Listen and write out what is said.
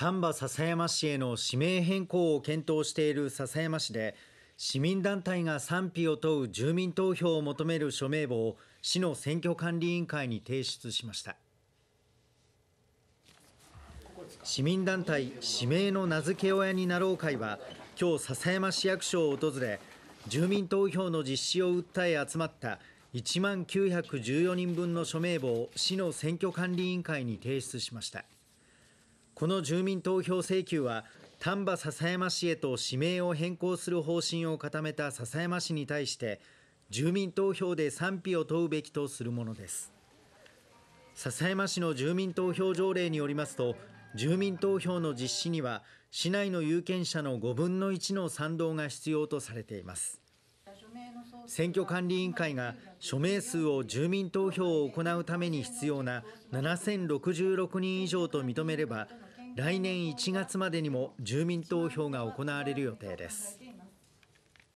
丹波篠山市への指名変更を検討している篠山市で市民団体が賛否を問う住民投票を求める署名簿を市の選挙管理委員会に提出しました。市民団体指名の名付け親になろう会は今日篠山市役所を訪れ住民投票の実施を訴え集まった1万914人分の署名簿を市の選挙管理委員会に提出しました。この住民投票請求は丹波篠山市へと指名を変更する方針を固めた篠山市に対して住民投票で賛否を問うべきとするものです。篠山市の住民投票条例によりますと住民投票の実施には市内の有権者の5分の1の賛同が必要とされています。選挙管理委員会が署名数を住民投票を行うために必要な7066人以上と認めれば来年1月までにも住民投票が行われる予定です。